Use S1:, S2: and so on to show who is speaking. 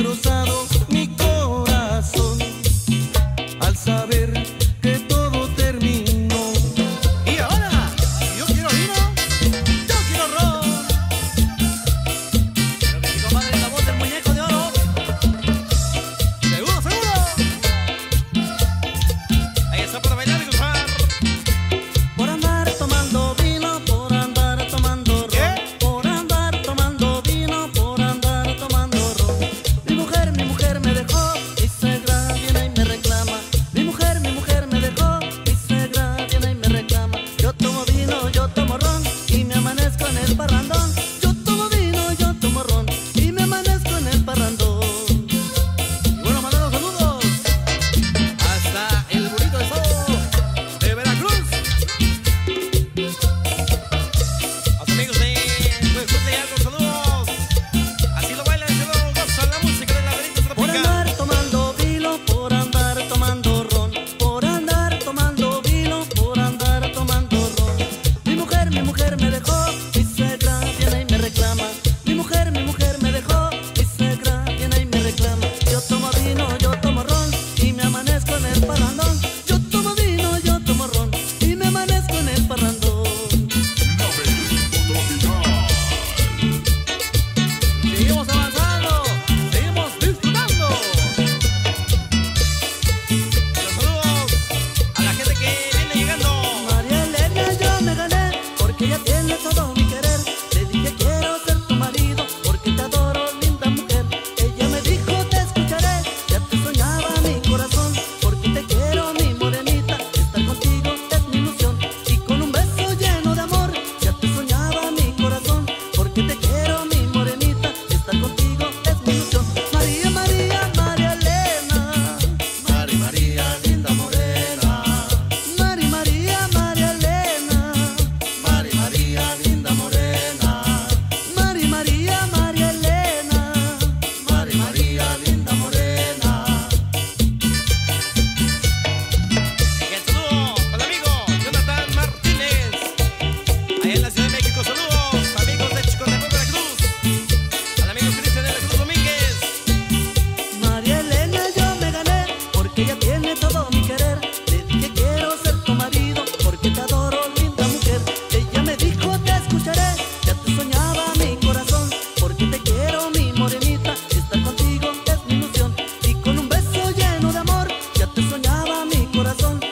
S1: destroçar.
S2: corazón.